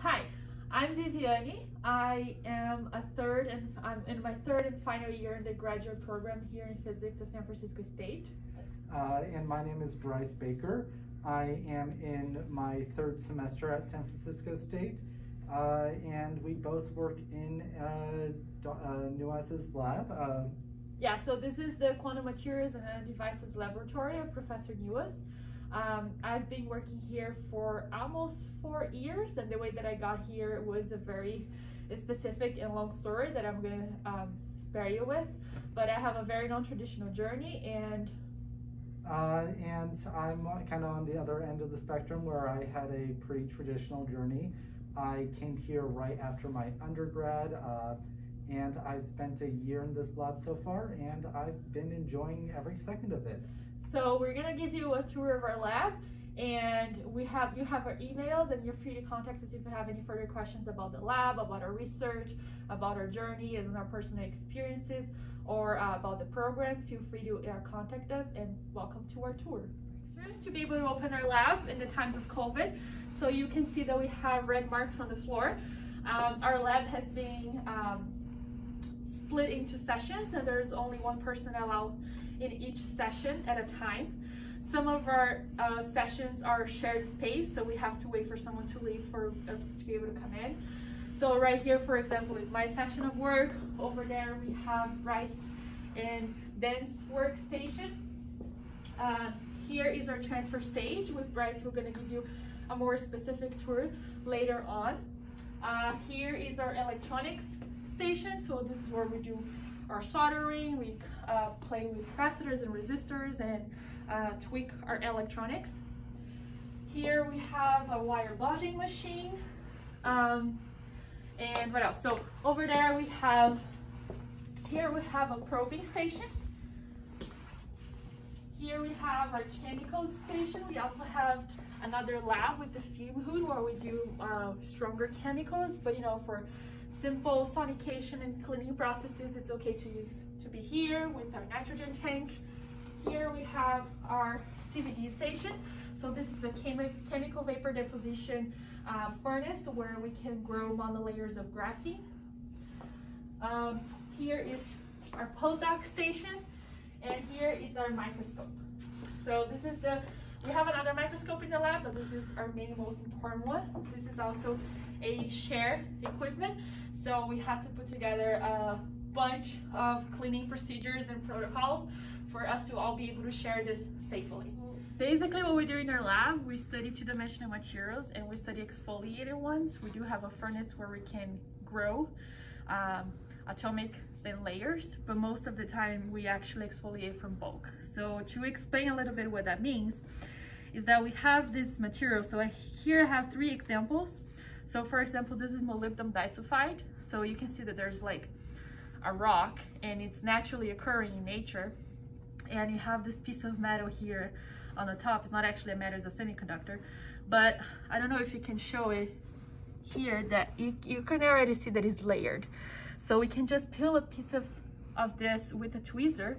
Hi, I'm Viviani. I am a third and I'm in my third and final year in the graduate program here in physics at San Francisco State. Uh, and my name is Bryce Baker. I am in my third semester at San Francisco State. Uh, and we both work in uh, uh, Nuez's lab. Uh, yeah, so this is the Quantum Materials and Devices Laboratory of Professor Nuez. Um, I've been working here for almost four years, and the way that I got here was a very specific and long story that I'm gonna um, spare you with. But I have a very non-traditional journey, and uh, and I'm kind of on the other end of the spectrum where I had a pretty traditional journey. I came here right after my undergrad, uh, and I've spent a year in this lab so far, and I've been enjoying every second of it. So we're gonna give you a tour of our lab and we have you have our emails and you're free to contact us if you have any further questions about the lab, about our research, about our journey and our personal experiences, or uh, about the program. Feel free to uh, contact us and welcome to our tour. To be able to open our lab in the times of COVID, so you can see that we have red marks on the floor. Um, our lab has been um, split into sessions and there's only one person allowed in each session at a time. Some of our uh, sessions are shared space, so we have to wait for someone to leave for us to be able to come in. So right here, for example, is my session of work. Over there, we have Bryce and Dan's workstation. Uh, here is our transfer stage with Bryce. We're gonna give you a more specific tour later on. Uh, here is our electronics station. So this is where we do our soldering, we uh, play with capacitors and resistors and uh, tweak our electronics. Here we have a wire bonding machine. Um, and what else? So over there we have, here we have a probing station. Here we have our chemical station. We also have another lab with the fume hood where we do uh, stronger chemicals, but you know, for simple sonication and cleaning processes, it's okay to use to be here with our nitrogen tank. Here we have our CVD station. So this is a chemi chemical vapor deposition uh, furnace where we can grow monolayers of graphene. Um, here is our postdoc station and here is our microscope. So this is the, we have another microscope in the lab, but this is our main most important one. This is also a shared equipment. So we had to put together a bunch of cleaning procedures and protocols for us to all be able to share this safely. Basically what we do in our lab, we study two-dimensional materials and we study exfoliated ones. We do have a furnace where we can grow um, atomic layers, but most of the time we actually exfoliate from bulk. So to explain a little bit what that means, is that we have this material. So I, here I have three examples. So for example, this is molybdenum disulfide. So you can see that there's like a rock and it's naturally occurring in nature. And you have this piece of metal here on the top. It's not actually a metal, it's a semiconductor. But I don't know if you can show it here that you, you can already see that it's layered. So we can just peel a piece of, of this with a tweezer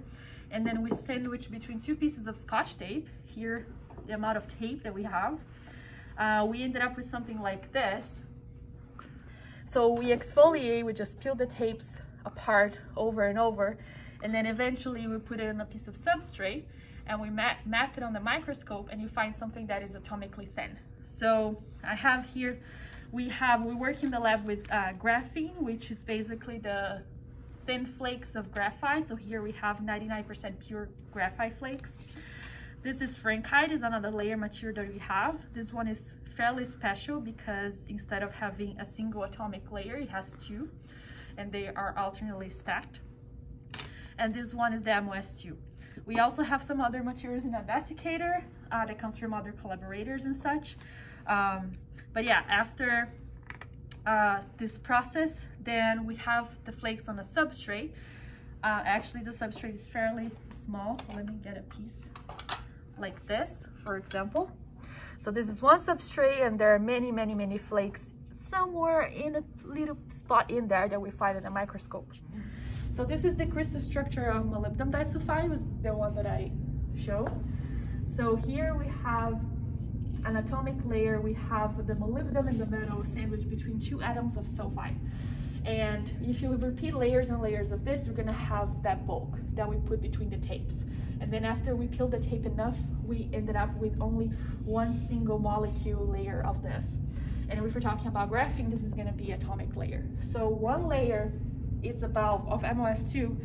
and then we sandwich between two pieces of scotch tape. Here, the amount of tape that we have. Uh, we ended up with something like this. So we exfoliate, we just peel the tapes apart over and over, and then eventually we put it on a piece of substrate and we map, map it on the microscope and you find something that is atomically thin. So I have here, we have, we work in the lab with uh, graphene, which is basically the thin flakes of graphite. So here we have 99% pure graphite flakes. This is franckeite, is another layer material that we have. This one is fairly special because instead of having a single atomic layer, it has two, and they are alternately stacked. And this one is the MOS2. We also have some other materials in a desiccator uh, that comes from other collaborators and such. Um, but yeah, after uh, this process, then we have the flakes on a substrate. Uh, actually, the substrate is fairly small, so let me get a piece like this, for example. So this is one substrate and there are many, many, many flakes somewhere in a little spot in there that we find in a microscope. So this is the crystal structure of molybdenum disulfide, was the one that I showed. So here we have an atomic layer, we have the molybdenum in the middle sandwiched between two atoms of sulfide. And if you repeat layers and layers of this, you're gonna have that bulk that we put between the tapes. And then after we peeled the tape enough, we ended up with only one single molecule layer of this. And if we're talking about graphene, this is gonna be atomic layer. So one layer, it's about, of MOS2,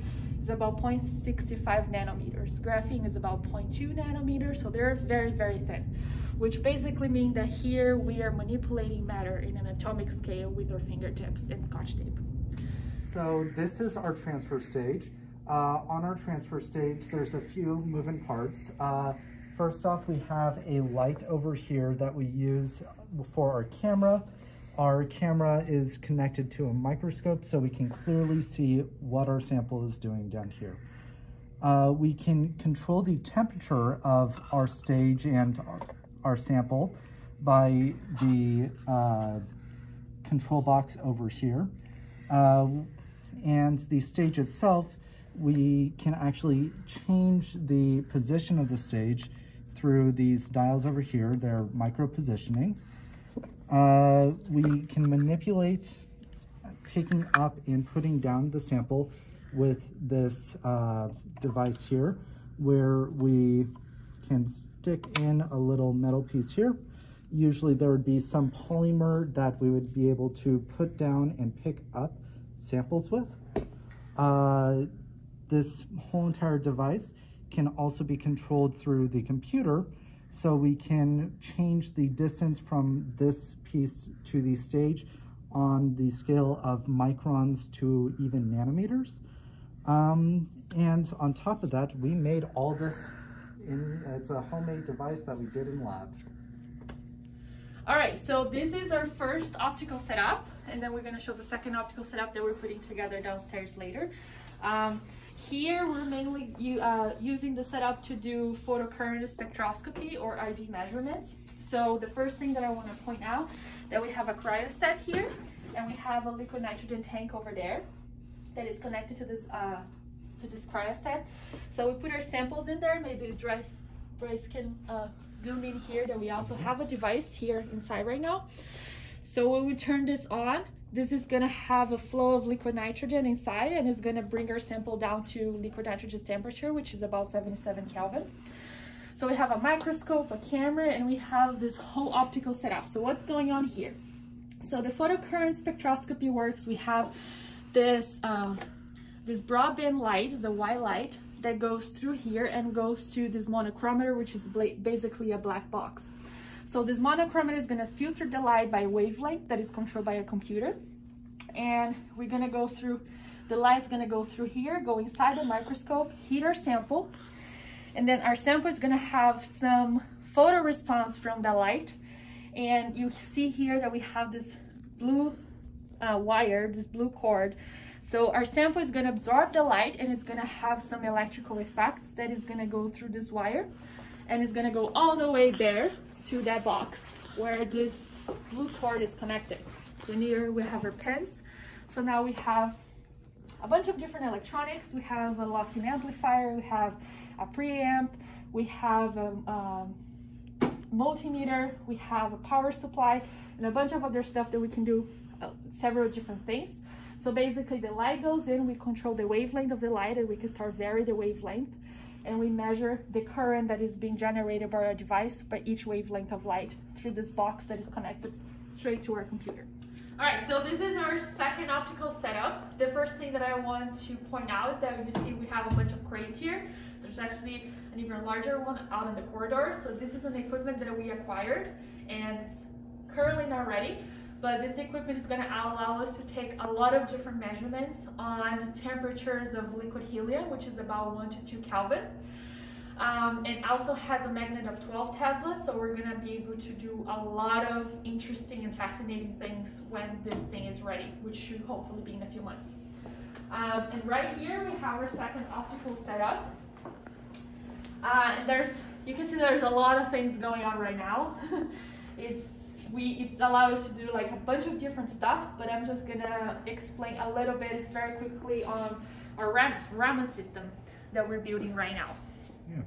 is about 0.65 nanometers. Graphene is about 0.2 nanometers, so they're very, very thin, which basically means that here we are manipulating matter in an atomic scale with our fingertips and scotch tape. So this is our transfer stage. Uh, on our transfer stage, there's a few moving parts. Uh, first off, we have a light over here that we use for our camera. Our camera is connected to a microscope so we can clearly see what our sample is doing down here. Uh, we can control the temperature of our stage and our, sample by the uh, control box over here. Uh, and the stage itself we can actually change the position of the stage through these dials over here. They're micro positioning. Uh, we can manipulate picking up and putting down the sample with this uh, device here where we can stick in a little metal piece here. Usually there would be some polymer that we would be able to put down and pick up samples with. Uh, this whole entire device can also be controlled through the computer. So we can change the distance from this piece to the stage on the scale of microns to even nanometers. Um, and on top of that, we made all this in, it's a homemade device that we did in lab. All right, so this is our first optical setup, and then we're gonna show the second optical setup that we're putting together downstairs later. Um, here we're mainly uh, using the setup to do photocurrent spectroscopy or IV measurements. So the first thing that I want to point out that we have a cryostat here and we have a liquid nitrogen tank over there that is connected to this uh, to this cryostat. So we put our samples in there. Maybe Bryce, Bryce can uh, zoom in here that we also have a device here inside right now. So when we turn this on, this is gonna have a flow of liquid nitrogen inside and is gonna bring our sample down to liquid nitrogen's temperature, which is about 77 Kelvin. So we have a microscope, a camera, and we have this whole optical setup. So what's going on here? So the photocurrent spectroscopy works. We have this, uh, this broadband light, is a white light, that goes through here and goes to this monochromator, which is basically a black box. So this monochromator is gonna filter the light by wavelength that is controlled by a computer. And we're gonna go through, the light's gonna go through here, go inside the microscope, heat our sample, and then our sample is gonna have some photo response from the light. And you see here that we have this blue uh, wire, this blue cord. So our sample is gonna absorb the light and it's gonna have some electrical effects that is gonna go through this wire and it's gonna go all the way there to that box where this blue cord is connected. So here we have our pens. So now we have a bunch of different electronics. We have a lock-in amplifier, we have a preamp, we have a, um, multimeter, we have a power supply, and a bunch of other stuff that we can do uh, several different things. So basically the light goes in, we control the wavelength of the light and we can start vary the wavelength and we measure the current that is being generated by our device by each wavelength of light through this box that is connected straight to our computer. All right, so this is our second optical setup. The first thing that I want to point out is that you see we have a bunch of crates here. There's actually an even larger one out in the corridor. So this is an equipment that we acquired and currently not ready but this equipment is going to allow us to take a lot of different measurements on temperatures of liquid helium, which is about 1 to 2 Kelvin. Um, it also has a magnet of 12 Tesla, so we're going to be able to do a lot of interesting and fascinating things when this thing is ready, which should hopefully be in a few months. Um, and right here we have our second optical setup. Uh, and there's, you can see there's a lot of things going on right now. it's we it allows us to do like a bunch of different stuff, but I'm just gonna explain a little bit very quickly on our RAM, Raman system that we're building right now. Yeah.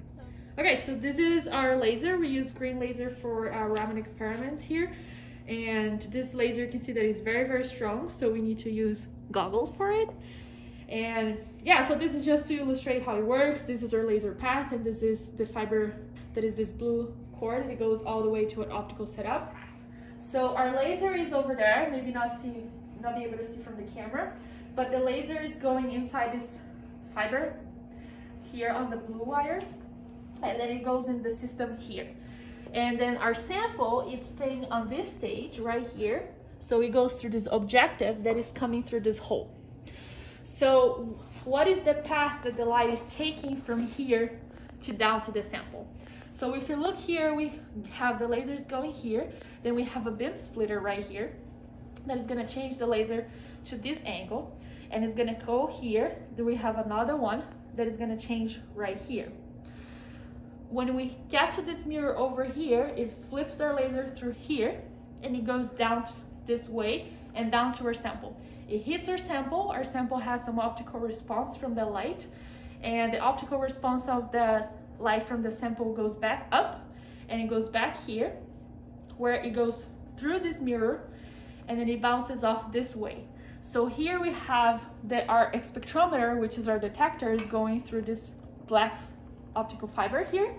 Okay, so this is our laser. We use green laser for our Raman experiments here. And this laser, you can see that is very, very strong. So we need to use goggles for it. And yeah, so this is just to illustrate how it works. This is our laser path, and this is the fiber that is this blue cord that goes all the way to an optical setup. So our laser is over there, maybe not see, not be able to see from the camera, but the laser is going inside this fiber here on the blue wire and then it goes in the system here. And then our sample is staying on this stage right here. So it goes through this objective that is coming through this hole. So what is the path that the light is taking from here to down to the sample? So if you look here, we have the lasers going here, then we have a beam splitter right here that is gonna change the laser to this angle and it's gonna go here. Then we have another one that is gonna change right here. When we get to this mirror over here, it flips our laser through here and it goes down this way and down to our sample. It hits our sample, our sample has some optical response from the light and the optical response of the light from the sample goes back up and it goes back here where it goes through this mirror and then it bounces off this way. So here we have that our spectrometer, which is our detector, is going through this black optical fiber here,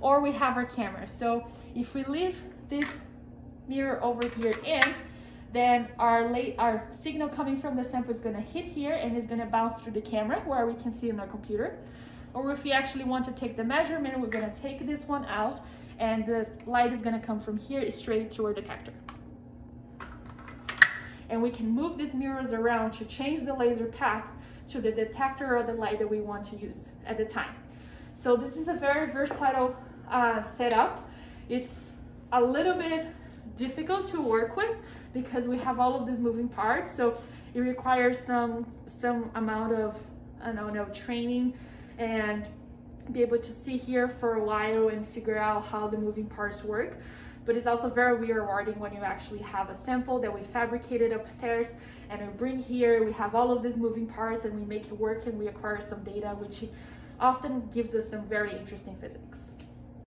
or we have our camera. So if we leave this mirror over here in, then our late our signal coming from the sample is going to hit here and it's going to bounce through the camera where we can see in our computer. Or if we actually want to take the measurement, we're going to take this one out and the light is going to come from here straight to our detector. And we can move these mirrors around to change the laser path to the detector or the light that we want to use at the time. So this is a very versatile uh, setup. It's a little bit difficult to work with because we have all of these moving parts. So it requires some some amount of I don't know training and be able to see here for a while and figure out how the moving parts work. But it's also very rewarding when you actually have a sample that we fabricated upstairs and we bring here, we have all of these moving parts and we make it work and we acquire some data, which often gives us some very interesting physics.